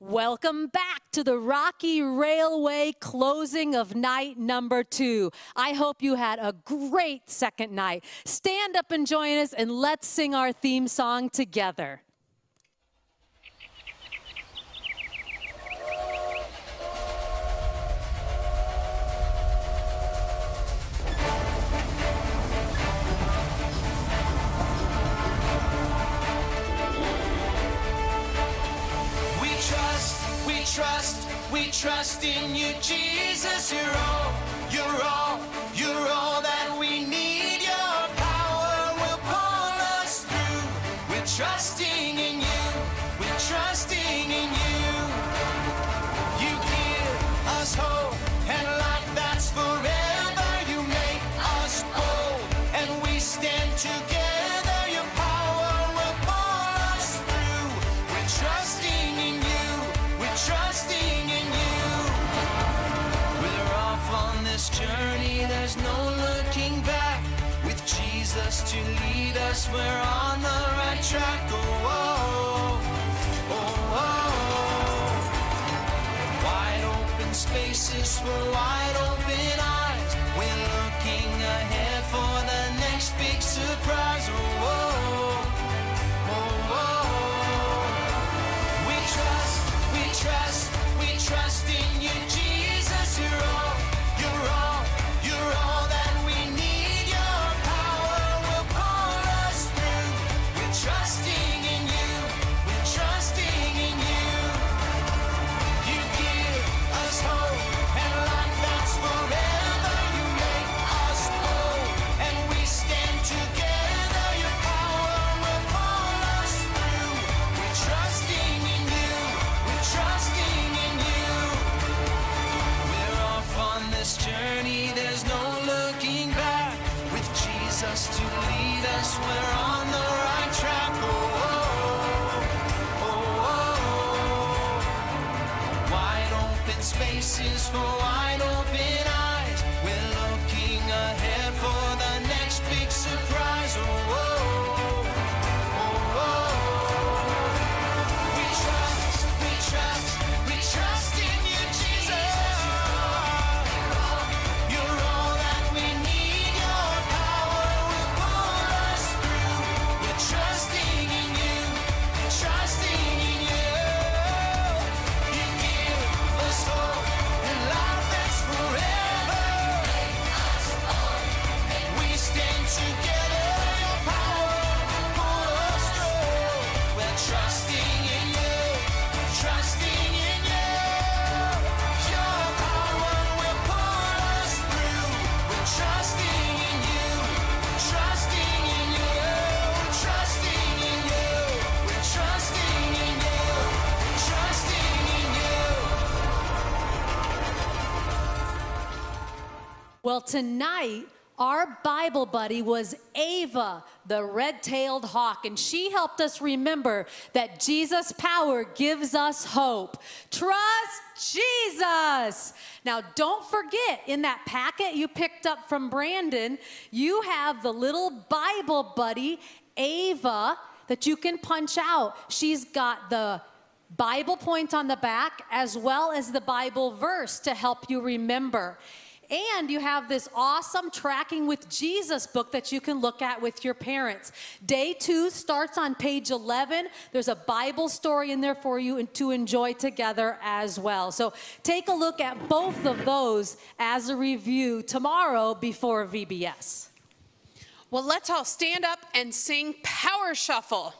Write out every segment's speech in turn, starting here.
Welcome back to the Rocky Railway closing of night number two. I hope you had a great second night. Stand up and join us, and let's sing our theme song together. Trust, trust in you, Jesus. You're all, you're all, you're all that we need. Your power will pull us through. We're trusting no looking back. With Jesus to lead us, we're on the right track. Oh, oh, oh, oh. oh. Wide open spaces for wide open Jesus to lead us, we're on the right track. Oh, oh, oh, oh. oh. Wide open spaces for wide open eyes. We're Well, tonight, our Bible buddy was Ava, the red tailed hawk, and she helped us remember that Jesus' power gives us hope. Trust Jesus. Now, don't forget, in that packet you picked up from Brandon, you have the little Bible buddy, Ava, that you can punch out. She's got the Bible point on the back as well as the Bible verse to help you remember. And you have this awesome Tracking with Jesus book that you can look at with your parents. Day two starts on page 11. There's a Bible story in there for you and to enjoy together as well. So take a look at both of those as a review tomorrow before VBS. Well, let's all stand up and sing Power Shuffle.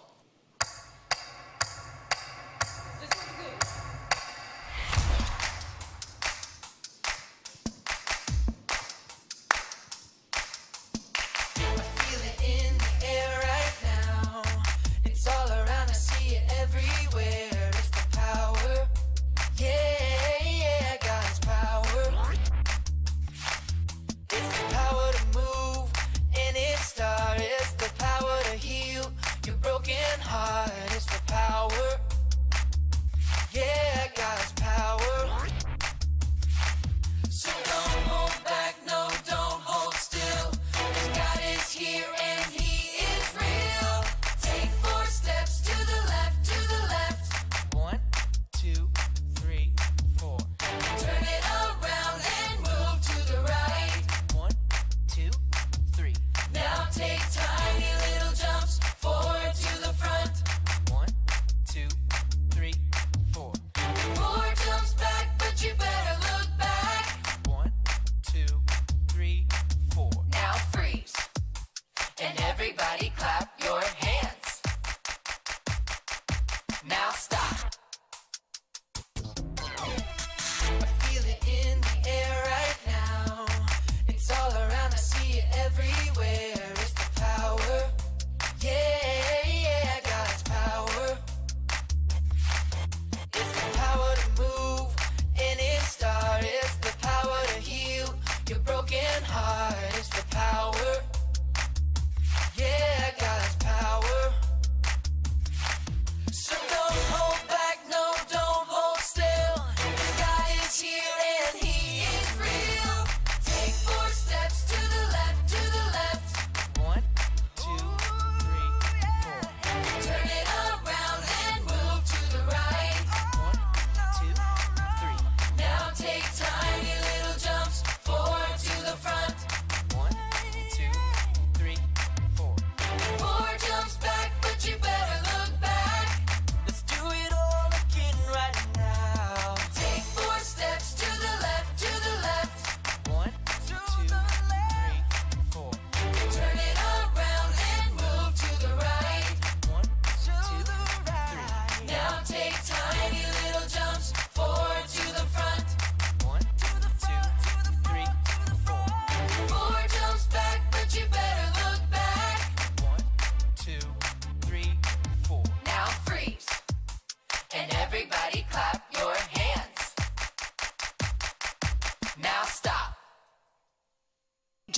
two.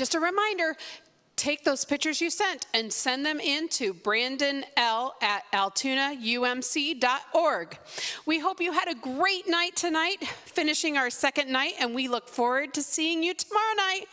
Just a reminder take those pictures you sent and send them in to Brandon L at altonaumc.org. We hope you had a great night tonight, finishing our second night, and we look forward to seeing you tomorrow night.